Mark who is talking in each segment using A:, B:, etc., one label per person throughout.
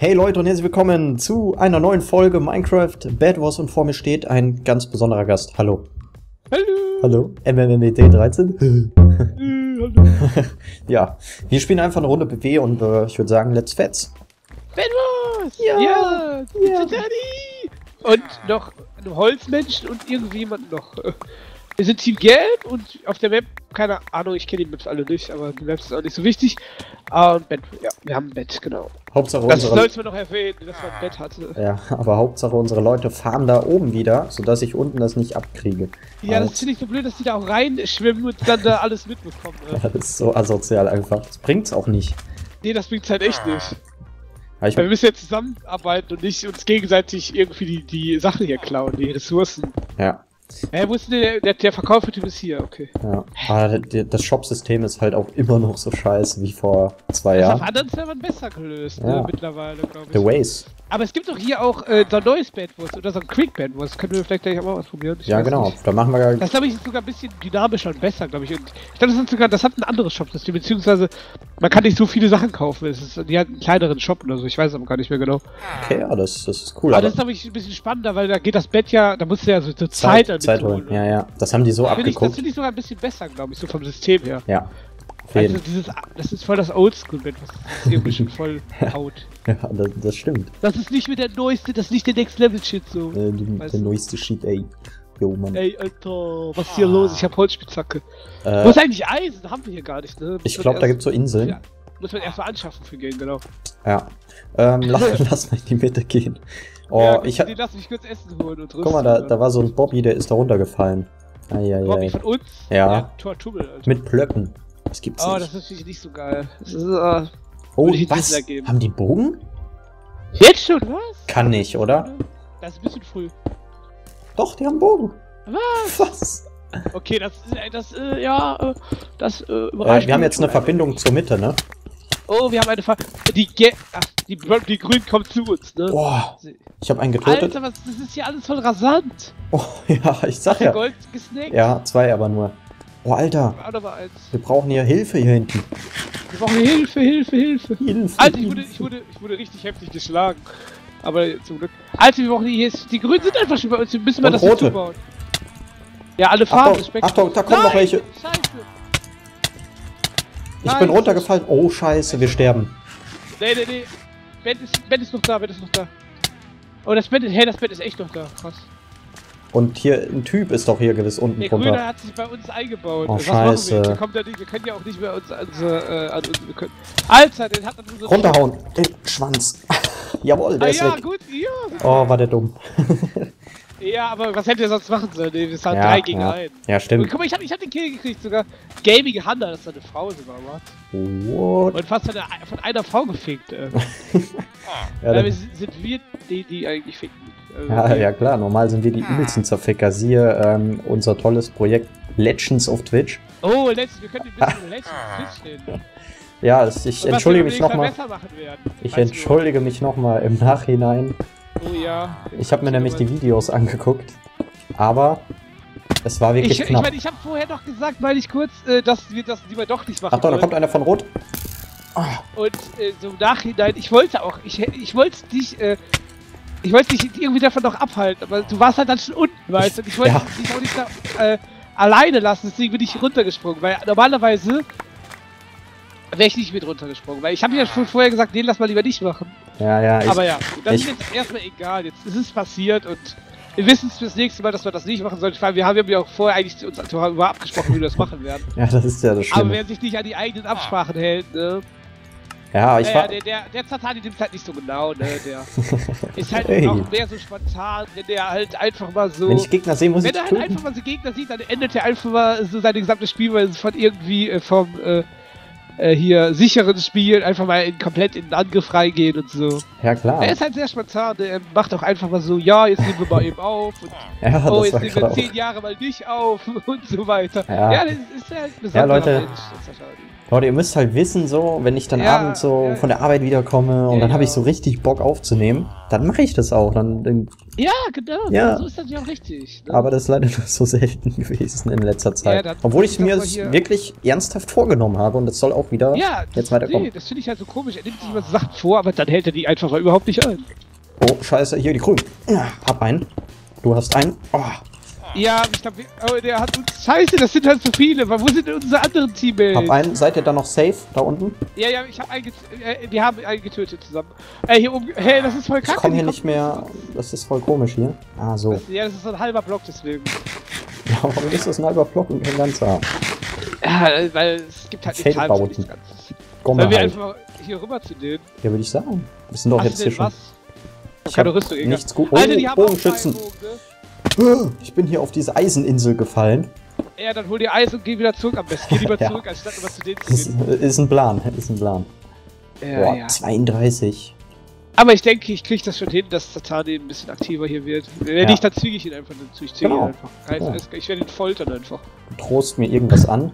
A: Hey Leute und herzlich willkommen zu einer neuen Folge Minecraft Bad Wars und vor mir steht ein ganz besonderer Gast. Hallo.
B: Hallo.
A: Hallo. MMMED 13.
B: Äh, hallo.
A: ja, wir spielen einfach eine Runde BW und äh, ich würde sagen, let's fetz.
B: Bad Wars!
A: Ja.
B: Ja!
A: Ja.
B: Daddy! Und noch ein Holzmensch und irgendjemand noch. Wir sind Team Gelb und auf der Map, keine Ahnung, ich kenne die Maps alle nicht, aber die Maps ist auch nicht so wichtig. Ah, und Bett, ja, wir haben ein Bett, genau.
A: Hauptsache
B: Das
A: unsere...
B: sollten wir noch erwähnen, dass wir ein Bett hatte.
A: Ja, aber Hauptsache unsere Leute fahren da oben wieder, sodass ich unten das nicht abkriege.
B: Ja, das
A: Als-
B: finde ich so blöd, dass die da auch reinschwimmen und dann da alles mitbekommen. Ne?
A: Ja, das ist so asozial einfach. Das bringt's auch nicht.
B: Nee, das bringt's halt echt nicht.
A: Ich,
B: Weil wir müssen ja zusammenarbeiten und nicht uns gegenseitig irgendwie die, die Sachen hier klauen, die Ressourcen.
A: ja,
B: Äh, wo ist denn der, der, der Verkaufstyp ist hier, okay.
A: ja. Aber d- das Shop-System ist halt auch immer noch so scheiße wie vor zwei
B: Das ist auf
A: Jahren.
B: anderen Servern besser gelöst,
A: Ja.
B: ne, mittlerweile, glaube
A: The
B: ich.
A: Ways.
B: Aber es gibt doch hier auch äh, so ein neues Bandwurst oder so ein Quick Bandwurst. Können wir vielleicht gleich auch mal ausprobieren. Ich
A: Ja, genau.
B: nicht.
A: Da machen wir
B: Das glaube ich ist sogar ein bisschen dynamischer und besser, glaube ich. Und ich glaube, das sogar, das hat ein anderes Shop-System, beziehungsweise man kann nicht so viele Sachen kaufen. Es ist, die hat einen kleineren Shop oder so, ich weiß aber gar nicht mehr genau.
A: Okay, ja, das, das ist cool.
B: Aber
A: Aber
B: das ist, glaube ich, ein bisschen spannender, weil da geht das Bett ja, da musst du ja so, so Zeit,
A: Zeit, Zeit
B: holen.
A: Ja, ja. Das haben die so
B: ich, das
A: abgeguckt.
B: finde ich sogar ein bisschen besser, glaube ich, so vom System her.
A: Ja.
B: Also dieses, das ist voll das Oldschool-Bett, was das irgendwie schon voll haut.
A: Ja, das, das stimmt.
B: Das ist nicht mehr der neueste, das ist nicht der Next-Level-Shit so.
A: Äh, die, der neueste Shit, ey. Jo, Mann.
B: Ey, Alter, was ist hier los? Ich hab Holzspitzhacke. Wo
A: Äh,
B: ist eigentlich Eisen? Haben wir hier gar nicht, ne? Muss
A: ich glaube, da gibt's so Inseln.
B: Ja, muss man erstmal anschaffen für gehen, genau.
A: Ja. Ähm, lass, lass mal in die Mitte gehen. Oh,
B: ja,
A: ich hab.
B: lass mich kurz Essen holen und
A: Guck mal, da, da war so ein Bobby, der ist da runtergefallen.
B: Bobby
A: Eieiei.
B: von uns?
A: Ja.
B: Tortummel, Alter.
A: Mit Plöcken. Das gibt's
B: Oh, das
A: nicht.
B: ist natürlich nicht so geil. Das ist, äh,
A: Oh, was? Haben die Bogen?
B: jetzt schon, was?
A: Kann nicht, oder?
B: Das ist ein bisschen früh.
A: Doch, die haben Bogen.
B: Was?
A: Was?
B: Okay, das, äh, das, äh, ja, äh, das, äh,
A: Äh,
B: überrascht
A: wir haben jetzt eine Verbindung zur Mitte, ne?
B: Oh, wir haben eine Ver die Ge Ach, die, die Grünen kommen zu uns, ne?
A: Boah, ich habe einen getötet.
B: Alter, was, das ist hier alles voll rasant.
A: Oh, ja, ich sag
B: Der
A: ja.
B: Gold gesnackt.
A: Ja, zwei aber nur. Oh, Alter,
B: noch
A: wir brauchen hier Hilfe hier hinten.
B: Wir brauchen Hilfe, Hilfe, Hilfe.
A: Hilfe.
B: Alter, ich wurde, ich wurde, ich wurde richtig heftig geschlagen. Aber zum Glück. Alter, wir brauchen hier jetzt. Die Grünen sind einfach schon bei uns. Wir müssen mal das
A: rote.
B: zubauen. Ja, alle Farben.
A: Achtung. Achtung, da kommen noch
B: Nein,
A: welche.
B: Scheiße.
A: Ich
B: Nein,
A: bin runtergefallen. Oh, scheiße, wir sterben.
B: Nee, nee, nee. Ben ist, ben ist noch da, Ben ist noch da. Oh, das Bett ist, hey, das Bett ist echt noch da. Krass.
A: Und hier, ein Typ ist doch hier gewiss unten
B: Der Grüne
A: drunter.
B: hat sich bei uns eingebaut.
A: Oh,
B: Was machen wir?
A: scheiße.
B: Wir, kommen da nicht, wir können ja auch nicht mehr uns, unsere, äh, an uns, wir können, Alter, den hat an unsere
A: Runterhauen. Den Schwanz. Jawohl, der
B: Ah
A: ist
B: ja,
A: weg.
B: gut, ja.
A: Oh, war der dumm.
B: Ja, aber was hätte er sonst machen sollen? Nee, wir sind
A: Ja,
B: 3 gegen
A: ja.
B: 1.
A: Ja,
B: Und
A: stimmt.
B: guck mal, ich hab, ich hab den Kill gekriegt sogar. Gaming Hanna, das ist eine Frau sogar, was?
A: What?
B: Und fast von, der, von einer Frau gefickt. Äh.
A: Ja, dann,
B: sind wir die, die eigentlich ficken. Also,
A: ja, ja, klar, normal sind wir die übelsten Zerficker. Siehe ähm, unser tolles Projekt Legends of Twitch.
B: Oh, letztens, wir können ein bisschen letzten Twitch reden.
A: Ja, das, ich entschuldige mich nochmal. Ich entschuldige mich nochmal im Nachhinein.
B: Oh ja.
A: Ich habe mir nämlich die Videos angeguckt. Aber es war wirklich
B: Ich, ich
A: knapp.
B: meine, ich habe vorher doch gesagt, meine ich kurz, äh, dass wir das lieber doch nicht machen
A: Achtung, da
B: wollen.
A: kommt einer von Rot.
B: Und äh, so im Nachhinein, ich wollte auch, ich, ich wollte dich, äh, ich wollte dich irgendwie davon noch abhalten, aber du warst halt dann schon unten, weißt du, und ich wollte
A: Ja.
B: dich auch nicht da, äh, alleine lassen, deswegen bin ich runtergesprungen, weil normalerweise wäre ich nicht mit runtergesprungen, weil ich habe ja schon vorher gesagt, den lass mal lieber nicht machen.
A: Ja, ja, ich,
B: aber ja, das
A: ich-
B: ist jetzt erstmal egal, jetzt ist es passiert und wir wissen es fürs nächste Mal, dass wir das nicht machen sollen. Vor allem, Wir haben ja auch vorher eigentlich uns darüber abgesprochen, wie wir das machen werden.
A: ja, das ist ja das
B: Aber
A: Schlimme.
B: wer sich nicht an die eigenen Absprachen hält, ne?
A: Ja, ich
B: ja,
A: war.
B: der, der, der Zatani nimmt halt nicht so genau, ne? Der ist halt
A: Hey.
B: auch mehr so spontan, wenn der halt einfach mal so.
A: Wenn ich Gegner sehe, muss
B: wenn
A: ich
B: er halt einfach mal so Gegner sieht, dann endet er einfach mal so seine gesamte Spielweise von irgendwie äh, vom äh, äh, hier sicheren Spiel einfach mal in, komplett in den Angriff reingehen und so.
A: Ja, klar.
B: Er ist halt sehr spontan, der macht auch einfach mal so, ja, jetzt nehmen wir mal eben auf und
A: Ja,
B: oh, jetzt nehmen wir zehn. Jahre mal nicht auf und so weiter.
A: Ja.
B: Ja, das ist halt ein besonderer
A: Leute.
B: Mensch,
A: Leute, ihr müsst halt wissen, so, wenn ich dann
B: Ja,
A: abends so
B: ja,
A: von der Arbeit wiederkomme und
B: Ja,
A: dann habe ich so richtig Bock aufzunehmen, dann mache ich das auch. Dann, dann,
B: Ja, genau.
A: Ja.
B: So ist das ja auch richtig. Ne?
A: aber das ist leider nur so selten gewesen in letzter Zeit. Obwohl ich mir es
B: hier-
A: wirklich ernsthaft vorgenommen habe und das soll auch wieder
B: ja,
A: jetzt weiterkommen.
B: Nee, das finde ich halt so komisch. Er nimmt sich immer so Sachen vor, aber dann hält er die einfach überhaupt nicht ein.
A: Oh, scheiße, hier die Grünen. Ja, hab einen. Du hast einen. Oh,
B: Ja, ich glaube, aber der hat uns. Scheiße, das sind halt so viele. Wo sind denn unsere anderen Teammates?
A: hab einen. Seid ihr da noch safe? Da unten?
B: Ja, ja, ich habe einen äh, Wir haben einen getötet zusammen. Äh, hier oben. Hey, das ist voll
A: Ich
B: kacke.
A: komme hier
B: die
A: nicht mehr. Das ist voll komisch hier. Ah, so.
B: kommen- Ja, das ist so ein halber Block deswegen.
A: Ja, warum ist das ein halber Block und kein ganzer?
B: Ja, weil es gibt halt nicht
A: Feldbauten.
B: nichts Ganzes.
A: Gomme
B: Sollen wir
A: halt.
B: einfach hier rüber zu denen?
A: Ja, würde ich sagen. Wir sind doch
B: Hast
A: jetzt hier schon.
B: was?
A: Ich
B: Keine
A: hab
B: Rüstung, egal.
A: nichts gut. Oh,
B: Alter, die haben auch
A: Bogenschützen.
B: Pfeilbogen, ne?
A: Ich bin hier auf diese Eiseninsel gefallen.
B: Ja, dann hol dir Eis und geh wieder zurück am besten. Geh lieber
A: Ja.
B: zurück, anstatt immer zu denen zu
A: Ist,
B: gehen.
A: ist ein Plan. Ist ein Plan.
B: Ja,
A: Boah,
B: ja.
A: 32.
B: Aber ich denke, ich krieg das schon hin, dass Satani ein bisschen aktiver hier wird. Wenn
A: Ja.
B: nicht, dann zwiege ich ihn einfach dazu. Ich zwinge
A: Genau.
B: ihn einfach.
A: Ja.
B: Ich werde ihn foltern einfach.
A: Du drohst mir irgendwas an,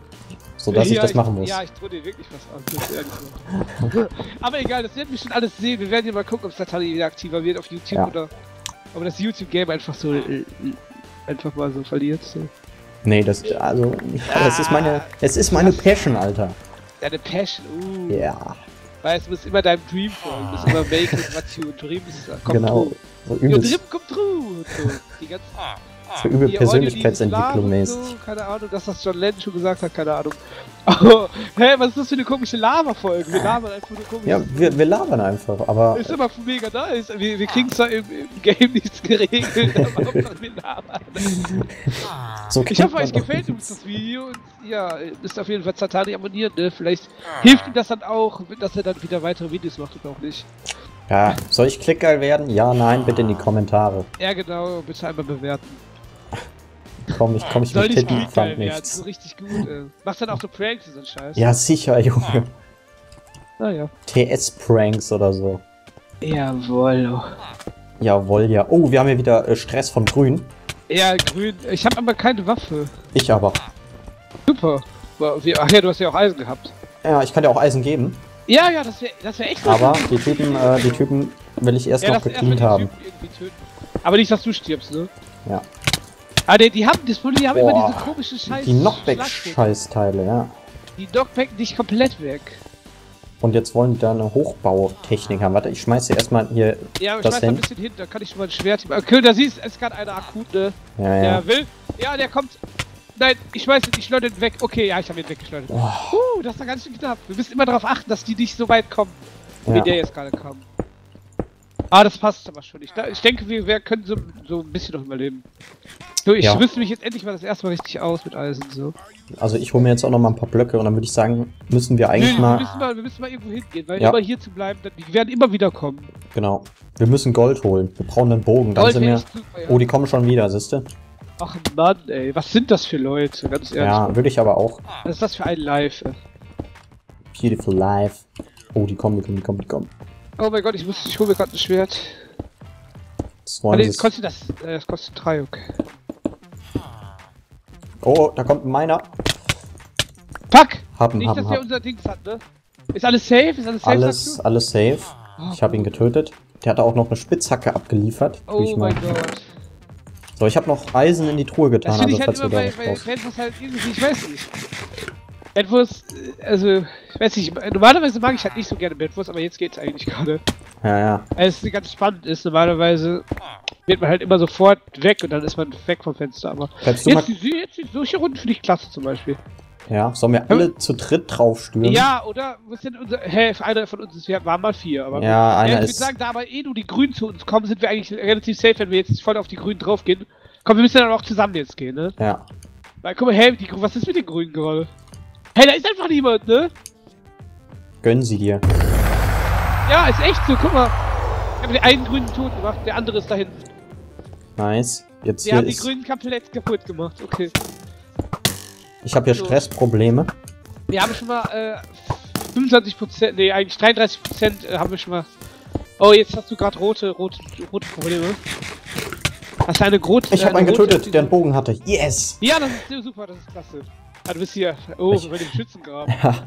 A: sodass ich
B: Ja,
A: das machen muss.
B: Ja, ich drohe dir wirklich was an. Das ist so. Aber egal, das werden wir schon alles sehen. Wir werden ja mal gucken, ob Satani wieder aktiver wird auf YouTube oder ob das YouTube-Game einfach so äh, einfach mal so verliert. So.
A: Nee, das, also, ja, das ist meine, es ist meine Passion, Alter.
B: Deine Passion, uh.
A: Ja,
B: Weißt du, musst immer deinem Dream folgen. Du musst immer make it what you dreams uh, come
A: genau.
B: true.
A: So
B: Your dream come true. So. Die ganzen
A: so übel
B: Die
A: Persönlichkeitsentwicklung mäßig.
B: So, keine Ahnung, dass das John Lennon schon gesagt hat, keine Ahnung. Oh, hä, was ist das für eine komische Lava-Folge? Wir labern einfach nur komisch.
A: Ja, wir, wir labern einfach, aber
B: Ist immer mega nice. Wir, wir kriegen zwar im, im Game nichts geregelt, aber wir labern.
A: so
B: Ich hoffe, euch gefällt uns das Video und ja, ihr müsst auf jeden Fall Zatani abonnieren, ne? Vielleicht hilft ihm das dann auch, dass er dann wieder weitere Videos macht oder auch nicht.
A: Ja, soll ich klickgeil werden? Ja, nein, bitte in die Kommentare.
B: Ja, genau, bitte einmal bewerten.
A: Komm, ich komm ich mit Titten, fand
B: werden, so
A: nichts.
B: richtig gut. Äh. Machst dann auch so Pranks und so ein Scheiß.
A: Ja, sicher, Junge.
B: Naja.
A: TS-Pranks oder so.
B: Jawohl.
A: Jawohl, ja. Oh, wir haben hier wieder äh, Stress von Grün.
B: Ja, grün. Ich habe aber keine Waffe.
A: Ich aber.
B: Super. Ach ja, du hast ja auch Eisen gehabt.
A: Ja, ich kann dir auch Eisen geben,
B: Ja, ja, das wäre das wär echt
A: aber die Typen, äh, die Typen will ich erst
B: ja,
A: noch
B: das die
A: haben.
B: Aber nicht, dass du stirbst, ne?
A: Ja.
B: Ah, die, die haben, das Problem, die haben immer
A: Boah,
B: diese komischen Scheiß.
A: Die. Knockback-Scheißteile, ja.
B: Die Knockback nicht komplett weg.
A: Und jetzt wollen die da eine Hochbautechnik haben. Warte, ich schmeiße erstmal hier.
B: Ja, ich
A: Das
B: schmeiß da ein bisschen hin, da kann ich schon mal ein Schwert. Okay, da siehst es ist gerade einer akut, ne?
A: Ja,
B: Der
A: ja.
B: will. Ja, der kommt. Nein, ich schmeiß ihn, ich schleudere ihn weg. Okay, ja, ich habe ihn weggeschleudert.
A: Oh.
B: Uh, das ist doch ganz schön knapp. Wir müssen immer darauf achten, dass die nicht so weit kommen, wie
A: ja.
B: der jetzt gerade kam. Ah, das passt aber schon. Ich, ich denke, wir, wir können so, so ein bisschen noch überleben. So, ich
A: Ja.
B: rüste mich jetzt endlich mal das erste Mal richtig aus mit Eisen. So.
A: Also ich hole mir jetzt auch noch mal ein paar Blöcke und dann würde ich sagen, müssen wir eigentlich
B: wir,
A: mal.
B: müssen mal, wir müssen mal irgendwo hingehen, weil
A: Ja.
B: immer hier zu bleiben, die werden immer wieder kommen.
A: Genau. Wir müssen Gold holen. Wir brauchen einen Bogen. Dann
B: Gold
A: sind wir.
B: super, ja.
A: Oh, die kommen schon wieder, siehste?
B: Ach Mann, ey, was sind das für Leute? Ganz ehrlich.
A: Ja, würde ich aber auch.
B: Was ist das für ein Live? ey?
A: Beautiful Life. Oh, die kommen, die kommen, die kommen, die kommen.
B: Oh mein Gott, ich muss, ich hole mir gerade ein Schwert.
A: Das
B: Ah, nee, das kostet das, äh, das kostet drei, okay.
A: Oh, da kommt meiner.
B: Fuck!
A: Haben,
B: Nicht,
A: haben,
B: dass der
A: haben.
B: unser Dings hat, ne? Ist alles safe? Ist alles safe?
A: Alles, alles safe.
B: du?
A: Ich habe ihn getötet. Der hat auch noch eine Spitzhacke abgeliefert.
B: Oh,
A: ich
B: mein Gott.
A: So, ich habe noch Eisen in die Truhe
B: Das
A: getan,
B: finde
A: also
B: ich halt
A: falls wir da
B: halt irgendwie, ich weiß nicht. Bedwurst, äh, also, ich weiß nicht, normalerweise mag ich halt nicht so gerne Bedwurst, aber jetzt geht's eigentlich gerade.
A: Ja, ja.
B: Weil es ganz spannend ist, normalerweise wird man halt immer sofort weg und dann ist man weg vom Fenster, aber
A: du mal.
B: jetzt, die, jetzt die, solche Runden finde ich klasse zum Beispiel.
A: Ja, sollen wir alle zu dritt draufstürmen?
B: Ja, oder, was denn unser, hä, einer von uns ist, wir waren mal vier, aber
A: Ja, einer
B: ich würde
A: ist-
B: sagen, da aber eh nur die Grünen zu uns kommen, sind wir eigentlich relativ safe, wenn wir jetzt voll auf die Grünen draufgehen. Komm, wir müssen dann auch zusammen jetzt gehen, ne?
A: Ja.
B: Weil, guck mal, hey, die, was ist mit den Grünen gerade? Hey, da ist einfach niemand, ne?
A: Gönn sie dir.
B: Ja, ist echt so, guck mal. Ich habe den einen Grünen tot gemacht, der andere ist da hinten.
A: Nice. Jetzt
B: Wir haben die. Grünen komplett kaputt gemacht, okay.
A: Ich habe hier
B: So.
A: Stressprobleme.
B: Wir haben schon mal, äh, 25%, nee, eigentlich 33% äh, haben wir schon mal. Oh, jetzt hast du gerade rote, rote, rote Probleme. Hast du eine rote
A: Ich habe
B: eine
A: einen getötet, der einen Bogen hatte. Yes!
B: Ja, das ist super, das ist klasse. Ah, du bist hier. Oh,
A: Ich-
B: bei dem Schützengraben.
A: Ja,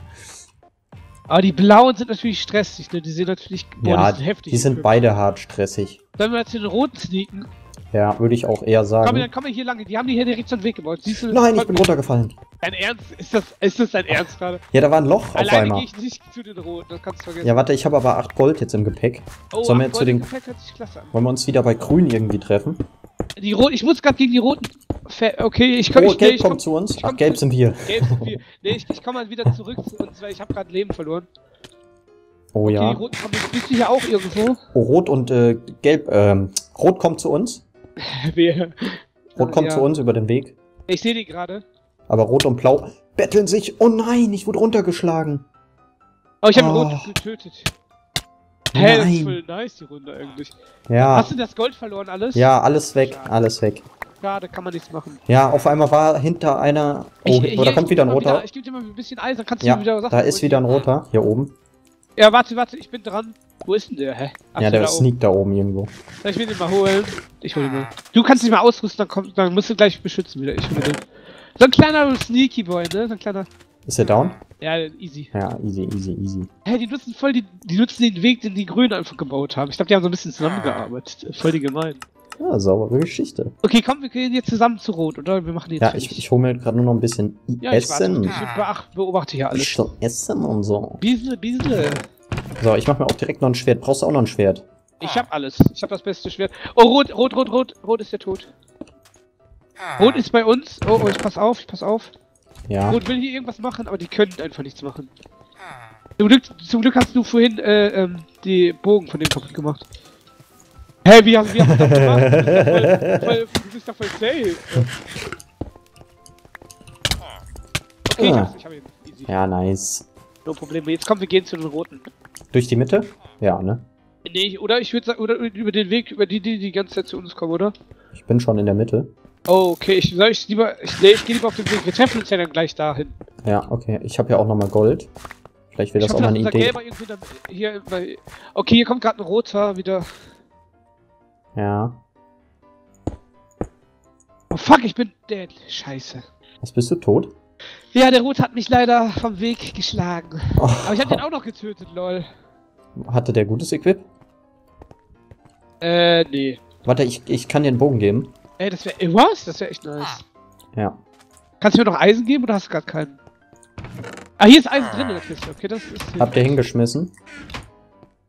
B: Aber die blauen sind natürlich stressig, ne? Die sind natürlich. Boah,
A: ja
B: die sind heftig.
A: die sind beide hart stressig.
B: Sollen wir jetzt den roten sneaken?
A: Ja, würde ich auch eher
B: Komm,
A: sagen.
B: dann komm hier lang. Die haben die hier direkt so einen Weg gebaut. Siehst du?
A: Nein, ich bin runtergefallen.
B: Dein Ernst? Ist das, ist das dein Ernst gerade?
A: Ja, da war ein Loch auf
B: Alleine
A: einmal.
B: gehe ich nicht zu den roten, das kannst du vergessen.
A: Ja, warte, ich habe aber 8 Gold jetzt im Gepäck.
B: oh,
A: sollen wir zu den-
B: Perfekt, hört sich klasse an.
A: Wollen wir uns wieder bei Grün irgendwie treffen?
B: Die roten, ich muss gerade gegen die roten. Fe okay, ich komm,
A: Oh,
B: ich, nee,
A: Gelb
B: ich
A: kommt
B: komm,
A: zu uns. Ach, Gelb sind wir.
B: Gelb sind wir. Nee, ich, ich komme mal wieder zurück zu uns, weil ich habe gerade Leben verloren.
A: Oh
B: Okay,
A: ja.
B: die roten kommen bist du hier auch irgendwo.
A: Oh, Rot und äh, Gelb, ähm, Rot kommt zu uns.
B: Wer?
A: Rot kommt
B: Ja.
A: zu uns über den Weg.
B: Ich sehe die gerade.
A: Aber Rot und Blau betteln sich. Oh nein, ich wurde runtergeschlagen.
B: Oh, ich habe
A: Oh.
B: rot getötet. Hä, das ist
A: Nein.
B: voll nice, die Runde eigentlich.
A: Ja,
B: Hast du das Gold verloren alles?
A: ja, alles weg, alles weg.
B: Schade, kann man nichts machen.
A: Ja, auf einmal war hinter einer. Oh,
B: Ich-
A: oh da
B: hier,
A: kommt
B: ich
A: wieder
B: geb
A: ein roter.
B: ich gebe dir mal ein bisschen Eis, dann kannst du
A: Ja,
B: mir wieder Sachen
A: da ist
B: holen.
A: wieder ein roter. Hier oben.
B: Ja, warte, warte, ich bin dran. Wo ist denn der? Hä? Ach
A: Ja, der
B: da
A: sneakt da oben irgendwo.
B: Soll ich mir den mal holen? Ich hol den mal. Du kannst dich mal ausrüsten, dann, komm, dann musst du gleich beschützen wieder. Ich hol den. So ein kleiner Sneaky Boy, ne? So ein kleiner.
A: Ist der down?
B: Ja, easy.
A: Ja, easy, easy, easy.
B: Hä, die nutzen voll die, die nutzen den Weg, den die Grünen einfach gebaut haben. Ich glaube, die haben so ein bisschen zusammengearbeitet. Voll die gemein.
A: Ja, saubere Geschichte.
B: Okay, komm, wir gehen jetzt zusammen zu Rot, oder? Wir machen jetzt
A: Ja,
B: fertig.
A: ich, ich hole mir gerade nur noch ein bisschen
B: ja, ich warte.
A: Essen.
B: Ich beobachte hier alles.
A: Ich will Essen und so.
B: Biesle, Biesle.
A: So, ich mach mir auch direkt noch ein Schwert. Brauchst du auch noch ein Schwert?
B: Ich hab alles. Ich hab das beste Schwert. Oh, Rot, Rot, Rot, Rot. Rot ist der Tod. Rot ist bei uns. Oh, oh, ich pass auf, ich pass auf.
A: Ja.
B: Rot will hier irgendwas machen, aber die können einfach nichts machen. Zum Glück, zum Glück hast du vorhin äh, ähm, die Bogen von dem kaputt gemacht. Hä, wie hast, wie hast du das gemacht? Du bist doch voll, voll, du bist doch voll safe. Okay, ich
A: Ah.
B: hab's, ich hab ihn. Easy.
A: Ja, nice.
B: No Probleme. Jetzt kommen wir gehen zu den Roten.
A: Durch die Mitte? Ja, ne?
B: Nee, oder ich würde sagen, oder über den Weg, über die, die die ganze Zeit zu uns kommen, oder?
A: Ich bin schon in der Mitte.
B: Oh, okay, ich soll ich lieber. Ich, nee, ich gehe lieber auf den Weg. Wir treffen uns ja dann gleich dahin.
A: Ja, okay. Ich habe ja auch nochmal Gold. Vielleicht wäre das auch mal eine Idee.
B: Dann hier bei. Okay, hier kommt gerade ein roter wieder.
A: Ja.
B: Oh fuck, ich bin dead. Scheiße.
A: Was bist du tot?
B: Ja, der Rot hat mich leider vom Weg geschlagen.
A: Oh,
B: Aber ich hab den auch noch getötet, lol.
A: hatte der gutes Equip?
B: Äh, nee.
A: Warte, ich, ich kann dir einen Bogen geben.
B: Ey, das wäre. Was? Das wäre echt nice.
A: Ja.
B: Kannst du mir noch Eisen geben oder hast du gerade keinen? Ah, hier ist Eisen drin in der Kiste. Okay, das ist.
A: Habt ihr hingeschmissen?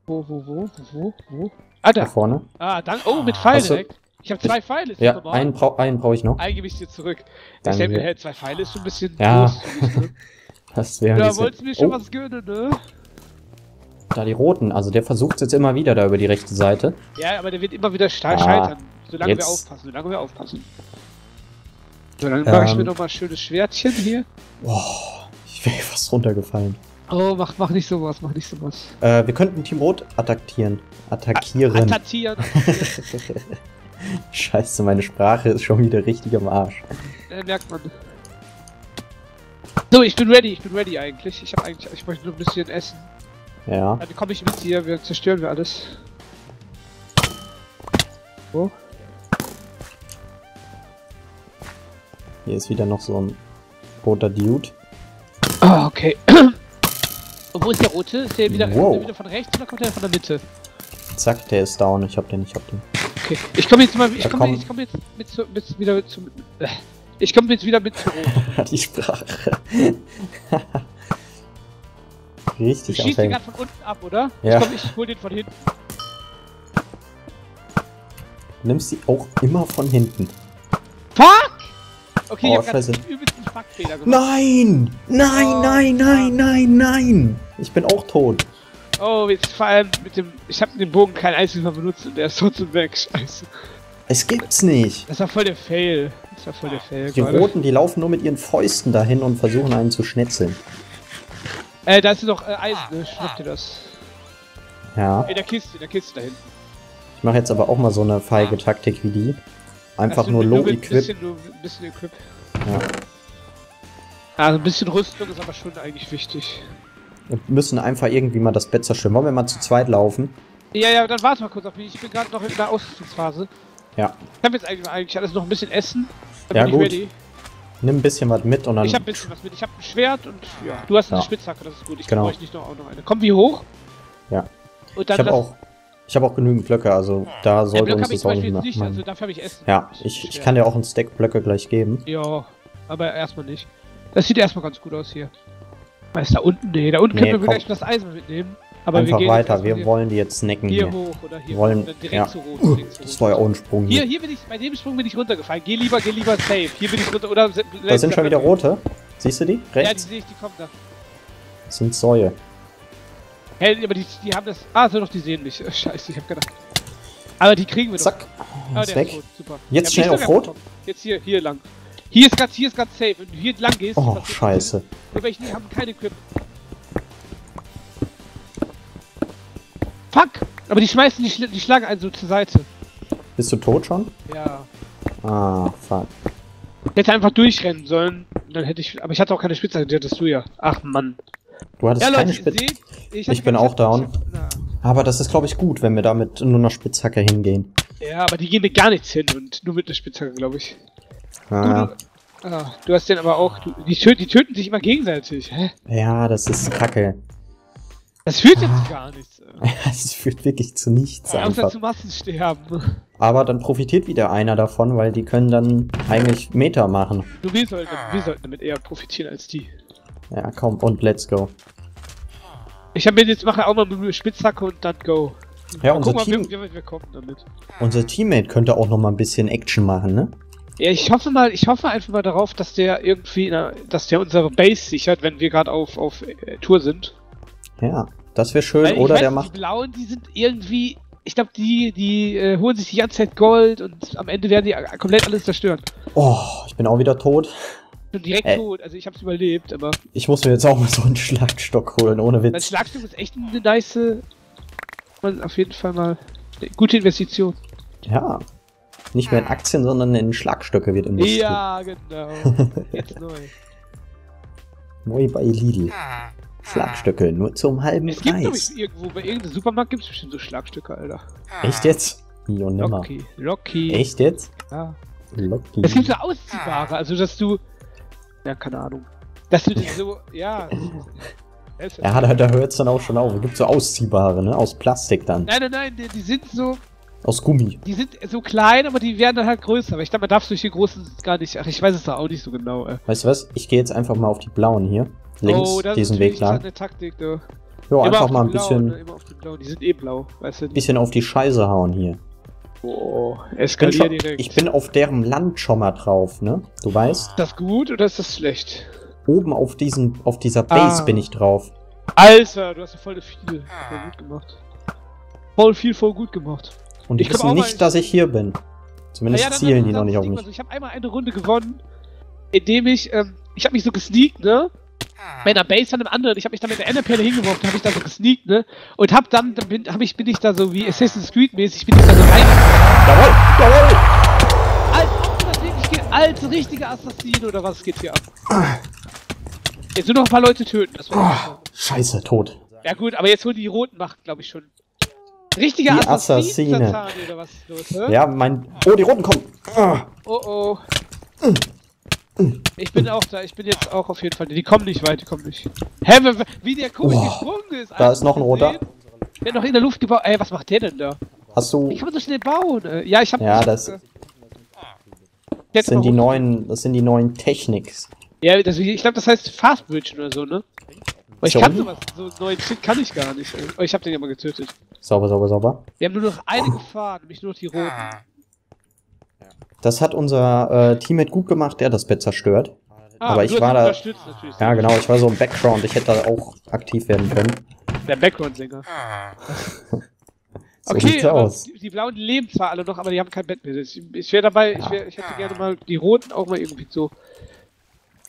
B: Wo, wo, wo, wo, wo, wo? Ah,
A: Da
B: da.
A: vorne?
B: Ah, dann. Oh, mit Pfeil
A: Hast du-
B: direkt. Ich habe zwei Pfeile.
A: Ja,
B: normal?
A: einen, brau einen brauche ich noch.
B: Einen gebe ich dir zurück. Ich
A: Danke.
B: denke mir, hey, zwei Pfeile ist schon ein bisschen
A: Ja.
B: großzügig, ne?
A: Das wäre ein
B: Da wolltest du mir schon
A: oh,
B: was gönnen, ne?
A: da die Roten. Also der versucht jetzt immer wieder da über die rechte Seite.
B: Ja, aber der wird immer wieder
A: Ah,
B: scheitern. Solange wir
A: jetzt-
B: aufpassen, solange wir aufpassen. So, dann mache ich mir
A: Ähm.
B: noch mal ein schönes Schwertchen hier.
A: Boah, ich wäre fast runtergefallen.
B: Oh, mach, mach nicht sowas, mach nicht sowas.
A: Äh, wir könnten Team Rot attackieren. Attackieren.
B: Attackieren.
A: Scheiße, meine Sprache ist schon wieder richtig am Arsch.
B: äh, merkt man. So, ich bin ready, ich bin ready eigentlich. Ich habe eigentlich, ich möchte nur ein bisschen essen.
A: Ja.
B: Dann komme ich mit hier, wir zerstören wir alles. Wo?
A: Hier ist wieder noch so ein roter Dude.
B: Ah, okay. Und wo ist der rote? Ist der wieder,
A: Wow.
B: kommt der wieder von rechts oder kommt der von der Mitte?
A: Zack, der ist down. Ich hab den, ich hab den.
B: Okay. Ich komme jetzt mal, ich komme
A: komm.
B: ich komm jetzt mit, zu, mit wieder zu, äh, ich komme jetzt wieder mit zu Rot.
A: die Sprache.
B: Du
A: richtig
B: schießt den gerade von unten ab, oder?
A: Ja.
B: Ich, komm, ich hol den von hinten.
A: Du nimmst sie auch immer von hinten.
B: Fuck! Okay,
A: Oh,
B: ich hab
A: scheiße.
B: den übelsten Fuckfehler gemacht.
A: Nein! Nein,
B: Oh,
A: nein, nein, nein, nein! Ich bin auch tot.
B: Oh, jetzt vor allem mit dem, ich habe den Bogen kein einziges Mal benutzt und der ist trotzdem weg. Scheiße.
A: Es gibt's nicht.
B: Das war voll der Fail. Das war voll der Fail.
A: Die
B: gerade.
A: Roten, die laufen nur mit ihren Fäusten dahin und versuchen einen zu schnetzeln.
B: Äh, da ist noch äh, Eisen, ne? Schnapp dir das.
A: Ja.
B: In der Kiste, in der Kiste da hinten.
A: Ich mache jetzt aber auch mal so eine feige Taktik wie die. Einfach
B: Also
A: nur Low Equip.
B: Bisschen, nur ein bisschen Equip.
A: Ja.
B: Also ein bisschen Rüstung ist aber schon eigentlich wichtig.
A: Wir müssen einfach irgendwie mal das Bett zerstören. Wollen wir mal zu zweit laufen?
B: Ja, ja, dann warte mal kurz auf mich. Ich bin gerade noch in der Ausrüstungsphase.
A: Ja.
B: Ich habe jetzt eigentlich, eigentlich alles noch ein bisschen Essen. Dann
A: Ja,
B: bin ich
A: gut.
B: ready.
A: Nimm ein bisschen was mit und dann.
B: Ich hab ein bisschen was mit. Ich hab ein Schwert und ja, du hast eine
A: Ja.
B: Spitzhacke, das ist gut. Ich
A: Genau.
B: brauche nicht noch auch noch eine. Komm wie hoch?
A: Ja.
B: Und dann
A: ich habe
B: lass-
A: auch, ich habe auch genügend Blöcke, also da sollte uns das auch nicht
B: jetzt nicht,
A: machen.
B: also dafür habe ich Essen.
A: ja, ich, ich kann dir auch einen Stack Blöcke gleich geben.
B: Ja, aber erstmal nicht. Das sieht erstmal ganz gut aus hier. Was ist da unten? Nee, da unten
A: Nee,
B: können wir
A: komm.
B: gleich das Eisen mitnehmen. Aber
A: Einfach
B: wir
A: weiter, wir wollen die jetzt snacken
B: hier
A: hier.
B: hoch oder hier
A: Wir wollen-
B: direkt
A: ja.
B: zu rot.
A: Uh, das war ja auch ein Sprung
B: Hier,
A: hier.
B: hier bin ich, bei dem Sprung bin ich runtergefallen. Geh lieber, geh lieber safe. Hier bin ich runter, oder...
A: Da sind schon wieder rote. Siehst du die?
B: Ja, die
A: Rechts
B: sehe ich, die kommen da.
A: Das sind Säue.
B: Hey, aber die, die haben das... Ah, so doch, die sehen mich. Scheiße, ich hab gedacht. Aber die kriegen wir doch.
A: Zack.
B: Ah,
A: Ist weg.
B: super.
A: Jetzt
B: Ja,
A: schnell auf Rot.
B: bekommen. Jetzt hier, hier lang. Hier ist ganz, hier ist ganz safe. Wenn du hier lang gehst...
A: Oh, scheiße.
B: Aber ich haben keine Equip. Fuck! Aber die schmeißen, die, schl die schlagen einen so zur Seite.
A: Bist du tot schon?
B: Ja.
A: Ah, fuck.
B: Ich hätte einfach durchrennen sollen. Dann hätte ich. Aber ich hatte auch keine Spitzhacke, die hattest du ja. Ach Mann.
A: Du hattest
B: Ja,
A: keine
B: Leute, ihr
A: Spitze.
B: ich,
A: Ich bin auch down.
B: Na.
A: Aber das ist, glaube ich, gut, wenn wir da mit nur einer Spitzhacke hingehen.
B: Ja, aber die gehen mir gar nichts hin und nur mit der Spitzhacke, glaube ich.
A: Ah,
B: Du, ah, du hast den aber auch. Du, die, töten, die töten sich immer gegenseitig. Hä?
A: ja, das ist kacke.
B: Das führt jetzt gar nichts. äh.
A: Es führt wirklich zu nichts
B: Außer
A: einfach.
B: zu Massensterben.
A: Aber dann profitiert wieder einer davon, weil die können dann eigentlich Meter machen.
B: Du, wir sollten, wir sollten damit eher profitieren als die.
A: Ja, komm, und let's go.
B: Ich habe jetzt mache auch mal mit einer Spitzhacke und dann go.
A: Ja,
B: Mal
A: unser
B: gucken,
A: Team,
B: wir, wir kommen damit.
A: unser Teammate könnte auch noch mal ein bisschen Action machen, ne?
B: Ja, ich hoffe mal, ich hoffe einfach mal darauf, dass der irgendwie, na, dass der unsere Base sichert, wenn wir gerade auf, auf äh, Tour sind.
A: Ja, das wäre schön. Oder
B: weiß,
A: der
B: Die
A: macht.
B: Blauen, die sind irgendwie, ich glaube, die, die äh, holen sich die ganze Zeit Gold und am Ende werden die komplett alles zerstören.
A: Oh, ich bin auch wieder tot.
B: Direkt
A: Äh.
B: tot, also ich hab's überlebt, aber
A: Ich muss mir jetzt auch mal so einen Schlagstock holen, ohne Witz.
B: Schlagstück ist echt eine nice, auf jeden Fall mal eine gute Investition.
A: Ja. Nicht mehr in Aktien, sondern in Schlagstöcke wird investiert.
B: Ja, genau. Jetzt neu.
A: Neu bei Lidl. Schlagstöcke, nur zum halben
B: Es gibt,
A: Preis.
B: ich, irgendwo, bei irgendeinem Supermarkt gibt es bestimmt so Schlagstücke, Alter.
A: Echt jetzt? Nie und nimmer.
B: Locky, Locky.
A: Echt jetzt?
B: Ja.
A: Locky.
B: Es gibt so ausziehbare, also dass du. Ja, keine Ahnung. Dass du das so. Ja.
A: Ja, da, da hört es dann auch schon auf. Es gibt so ausziehbare, ne? Aus Plastik dann.
B: Nein, nein, nein, die, die sind so.
A: Aus Gummi.
B: Die sind so klein, aber die werden dann halt größer. Aber ich glaube, man darf durch die großen gar nicht. Ach, ich weiß es doch auch nicht so genau. Äh.
A: Weißt du was? Ich gehe jetzt einfach mal auf die blauen hier. Links,
B: oh, das
A: diesen
B: ist
A: Weg lang.
B: eine Taktik, du.
A: Jo,
B: Immer
A: einfach
B: auf
A: mal ein
B: Blauen,
A: bisschen,
B: ne? Immer auf die blauen. Die sind eh blau, weißt du?
A: bisschen auf die Scheiße hauen hier.
B: Oh,
A: Ich bin,
B: eskalier
A: schon,
B: direkt.
A: ich bin auf deren Land schon mal drauf, ne? Du weißt?
B: Ist das gut oder ist das schlecht?
A: Oben auf diesen, auf dieser Base
B: Ah.
A: bin ich drauf.
B: Alter, du hast ja voll viel. Voll gut gemacht. Voll viel, voll gut gemacht.
A: Und
B: Ich
A: wissen nicht, dass ich hier bin. Zumindest
B: Ah dann
A: zielen die noch nicht auf mich.
B: Also ich habe einmal eine Runde gewonnen, indem ich, ähm, ich habe mich so gesneakt, ne? Bei einer Base von einem anderen, ich habe mich da mit der Enderperle hingeworfen, habe ich da so gesneakt, ne? Und hab dann, dann bin, hab ich, bin ich da so wie Assassin's Creed mäßig, bin ich da so rein.
A: Jawohl! Jawohl!
B: Als als richtiger Assassin oder was geht hier ab? Jetzt nur noch ein paar Leute töten, das war
A: Oh, scheiße, tot.
B: Ja gut, aber jetzt holen die Roten Macht, glaube ich schon. Richtiger
A: Die
B: Assassin,
A: Assassine.
B: Satane, oder was ist los, hä?
A: Ja, mein. Oh, die Roten kommen! Ah.
B: Oh oh. Ich bin auch da, ich bin jetzt auch auf jeden Fall. Die kommen nicht weit, die kommen nicht. Hä, wie- der komisch
A: Oh,
B: gesprungen ist.
A: da ist noch ein roter.
B: Der hat noch in der Luft gebaut. Ey, was macht der denn da?
A: Hast du.
B: Wie kann so schnell bauen? Äh, Ja, ich hab.
A: Ja,
B: ich
A: das-
B: äh,
A: Das sind die neuen, das sind die neuen Techniks.
B: Ja, das, ich glaube, das heißt Fast Bridge oder so, ne? Aber ich kann sowas, so neuen Shit kann ich gar nicht. ey. Oh, ich hab den ja mal getötet.
A: Sauber, sauber, sauber.
B: Wir haben nur noch eine gefahren, nämlich nur noch die roten.
A: Das hat unser äh, Teammate gut gemacht, der das Bett zerstört.
B: Ah,
A: Aber ich
B: hast
A: war da-
B: unterstützt natürlich.
A: Ja, genau, ich war so im Background, ich hätte da auch aktiv werden können.
B: Der Background-Sänger.
A: So
B: Okay. Die, die Blauen leben zwar alle noch, aber die haben kein Bett mehr. Ich, ich wäre dabei, ich, wär, ich hätte gerne mal die Roten auch mal irgendwie so.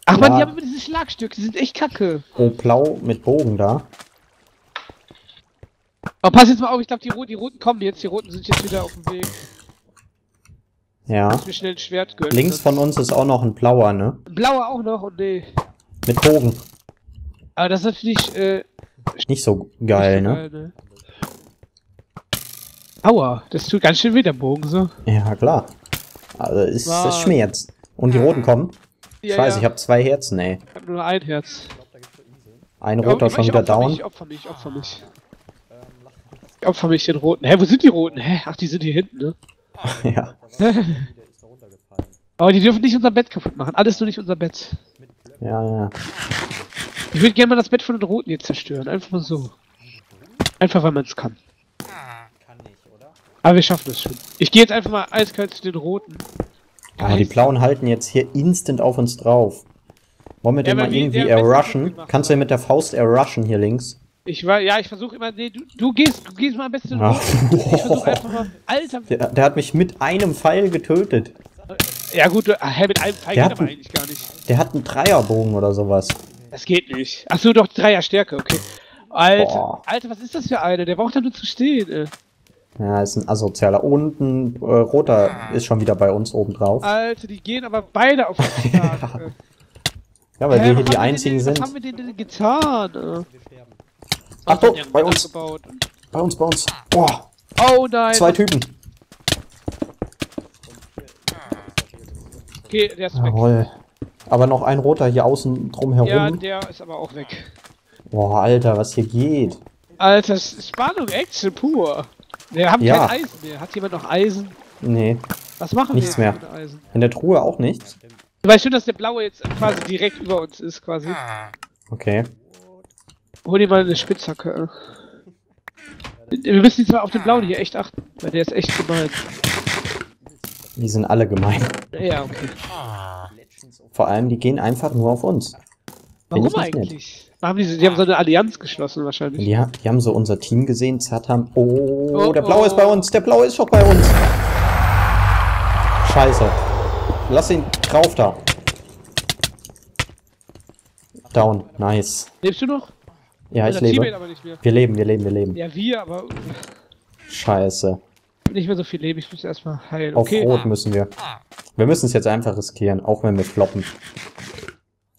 B: Ach man,
A: Ja.
B: die haben immer diese Schlagstücke, die sind echt kacke.
A: Oh, blau mit Bogen da.
B: Aber pass jetzt mal auf, ich glaube, die, die Roten kommen jetzt. Die Roten sind jetzt wieder auf dem Weg.
A: Ja.
B: Muss mir schnell ein Schwert gönnen.
A: Links von uns ist auch noch ein blauer, ne?
B: Ein Blauer auch noch, und nee.
A: Mit Bogen.
B: Aber das ist natürlich, äh,
A: Nicht so geil,
B: nicht so
A: ne?
B: geil, ne? Aua, das tut ganz schön weh, der Bogen so.
A: Ja, klar. Also ist
B: Wow.
A: das schmerzt. Und die Roten kommen.
B: Ja,
A: Scheiße,
B: ja.
A: ich habe zwei Herzen, ey.
B: Ich hab nur ein Herz.
A: Ein
B: Ja,
A: roter
B: ich
A: schon wieder down.
B: Mich, opfer mich, opfer mich. Ich opfer mich den roten. Hä, wo sind die roten? Hä? Ach, die sind hier hinten, ne?
A: Ja.
B: Aber die dürfen nicht unser Bett kaputt machen. Alles nur nicht unser Bett.
A: Ja, ja.
B: Ich würde gerne mal das Bett von den Roten jetzt zerstören. Einfach mal so. Einfach, weil man es kann. Aber wir schaffen es schon. Ich gehe jetzt einfach mal eiskalt zu den Roten.
A: Aber die Blauen halten jetzt hier instant auf uns drauf. Wollen wir
B: Ja,
A: den mal irgendwie errushen? Kannst du den mit der Faust errushen hier links?
B: Ich war, ja, ich versuche immer, nee, du, du gehst, du gehst mal am besten.
A: Ach.
B: Ich versuche einfach mal, Alter,
A: Der, der hat mich mit einem Pfeil getötet.
B: ja gut, du, ah, hä, mit einem Pfeil
A: Der
B: geht
A: hat
B: aber
A: ein-
B: eigentlich gar nicht.
A: Der hat einen Dreierbogen oder sowas.
B: Das geht nicht. Ach so, doch, Dreier Stärke, okay. Alter,
A: Boah.
B: Alter, was ist das für eine? Der braucht da nur zu stehen, ey.
A: Ja, ist ein asozialer. Und ein äh, roter ist schon wieder bei uns oben drauf.
B: Alter, die gehen aber beide auf den Tag. ey.
A: Ja, weil
B: Hä,
A: wir hier die einzigen
B: denn,
A: sind.
B: Was haben wir denn, denn getan? Äh?
A: Achtung, bei uns.
B: Gebaut.
A: Bei uns, bei uns. Boah,
B: Oh nein.
A: zwei Typen.
B: Okay, der ist weg.
A: Jawohl. Aber noch ein roter hier außen drum
B: Ja, der ist aber auch weg.
A: Boah, Alter, was hier geht.
B: Alter, Spannung, Action pur. Wir haben
A: Ja.
B: kein Eisen mehr. Hat jemand noch Eisen?
A: Nee,
B: Was machen
A: Nichts
B: wir
A: mehr.
B: jetzt mit Eisen?
A: in der Truhe auch nichts.
B: Du weißt schon, dass der blaue jetzt quasi direkt über uns ist, quasi.
A: Okay.
B: Hol dir mal eine Spitzhacke. Wir müssen jetzt mal auf den blauen hier echt achten, weil der ist echt gemein.
A: Die sind alle gemein.
B: Ja, okay.
A: Vor allem, die gehen einfach nur auf uns.
B: Warum eigentlich? Haben die, die haben so eine Allianz geschlossen wahrscheinlich.
A: Die, die haben so unser Team gesehen, zerrt haben. Oh,
B: Oh,
A: der Blaue
B: oh.
A: ist bei uns. Der Blaue ist schon bei uns. Scheiße. Lass ihn drauf da. Down. Nice.
B: Lebst du noch?
A: Ja, ich lebe. Wir leben, wir leben, wir leben.
B: Ja, wir, aber
A: Scheiße.
B: nicht mehr so viel leben. Ich muss erstmal heilen.
A: Auf
B: Okay.
A: Rot müssen wir. Wir müssen es jetzt einfach riskieren, auch wenn wir floppen.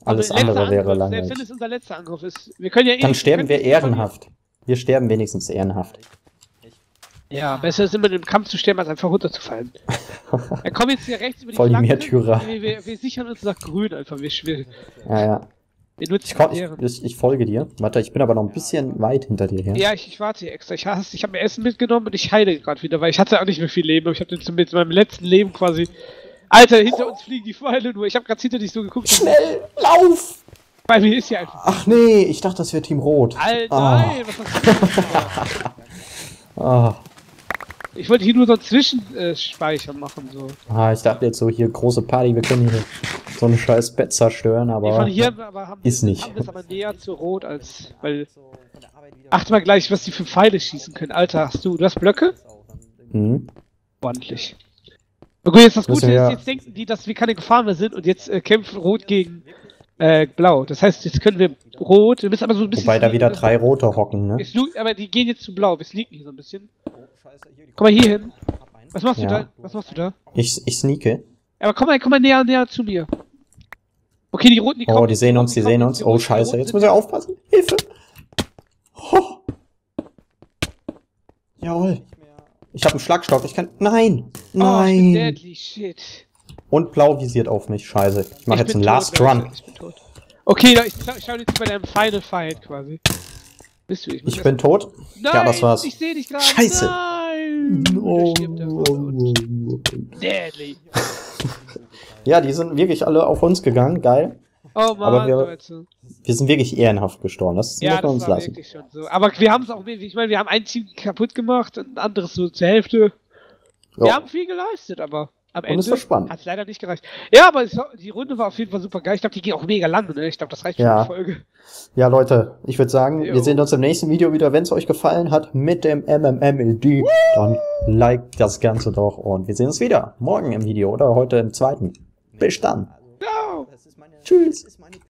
A: Alles
B: letzter
A: andere wäre
B: Angriff, Selbst
A: langweilig.
B: wenn es unser letzter Angriff ist. Wir können ja eh.
A: Dann sterben wir ehrenhaft. Wir sterben wenigstens ehrenhaft.
B: Ja, besser ist immer im Kampf zu sterben, als einfach runterzufallen. Er kommt jetzt hier rechts über die
A: Voll die
B: Flanke.
A: Märtyrer.
B: Wir, wir, wir sichern uns nach grün einfach. Wir, wir,
A: Ja, ja. Ich, ich, ich, folge dir. Warte, ich bin aber noch ein bisschen weit hinter dir her.
B: Ja, ich, ich warte hier extra. Ich, ich habe mir Essen mitgenommen und ich heile gerade wieder, weil ich hatte auch nicht mehr viel Leben. Aber ich habe jetzt mit meinem letzten Leben quasi. Alter, hinter uns fliegen die Pfeile nur. Ich habe gerade hinter dich so geguckt.
A: Schnell, lauf!
B: Bei mir ist hier einfach.
A: Ach nee, ich dachte, das wäre Team Rot.
B: Alter,
A: Ah.
B: nein, was hast du. Ich wollte hier nur so Zwischenspeicher machen, so.
A: ah, ich dachte jetzt so, hier große Party, wir können hier so ein scheiß Bett zerstören, aber
B: von hier aber haben
A: ist
B: wir,
A: nicht.
B: haben es aber näher zu Rot als. Weil. Achte mal gleich, was die für Pfeile schießen können. Alter, hast du. Du hast Blöcke?
A: hm,
B: Ordentlich. Gut, jetzt das Gute ist, jetzt denken die, dass wir keine Gefahr mehr sind und jetzt äh, kämpft Rot gegen äh, Blau. Das heißt, jetzt können wir Rot, wir müssen aber so ein bisschen.
A: wobei da wieder drei rote hocken, ne?
B: Aber die gehen jetzt zu Blau, wir sneaken hier so ein bisschen. Komm mal hier hin. Was machst
A: Ja.
B: du da? Was machst du da?
A: Ich, ich sneake.
B: Aber komm mal, komm mal näher, näher zu mir. Okay, die Roten, die kommen.
A: Oh, die sehen uns, die
B: kommen
A: sehen uns.
B: die
A: Oh,
B: die
A: scheiße, jetzt muss ich aufpassen. Hilfe! Oh. Jawohl. Ich habe einen Schlagstock, ich kann... Nein!
B: Oh, ich bin
A: Nein!
B: deadly, shit.
A: Und blau visiert auf mich, scheiße. Ich mache
B: Ich
A: jetzt einen
B: tot,
A: Last Run.
B: Ich bin tot. Okay, ich schau, schau jetzt bei deinem Final Fight quasi. Bist du?
A: Ich
B: erst-
A: bin tot.
B: Nein,
A: ja, das war's.
B: Ich sehe dich gerade.
A: Scheiße.
B: Nein.
A: Oh.
B: Deadly.
A: Ja, die sind wirklich alle auf uns gegangen, geil.
B: Oh Mann,
A: Aber wir-
B: Leute.
A: Wir sind wirklich ehrenhaft gestorben, das
B: Ja,
A: muss man uns lassen.
B: so. Aber wir haben es auch, ich meine, wir haben ein Team kaputt gemacht und ein anderes so zur Hälfte. Wir haben viel geleistet, aber am
A: Und es
B: Ende
A: war spannend.
B: hat es leider nicht gereicht. Ja, aber es, die Runde war auf jeden Fall super geil. Ich glaube, die ging auch mega lang, ne? Ich glaube, das reicht
A: Ja.
B: für eine Folge.
A: Ja, Leute, ich würde sagen,
B: Jo.
A: wir sehen uns im nächsten Video wieder. Wenn es euch gefallen hat mit dem MMMED, dann liked das Ganze doch und wir sehen uns wieder morgen im Video oder heute im zweiten. Bis dann.
B: Ciao.
A: Tschüss.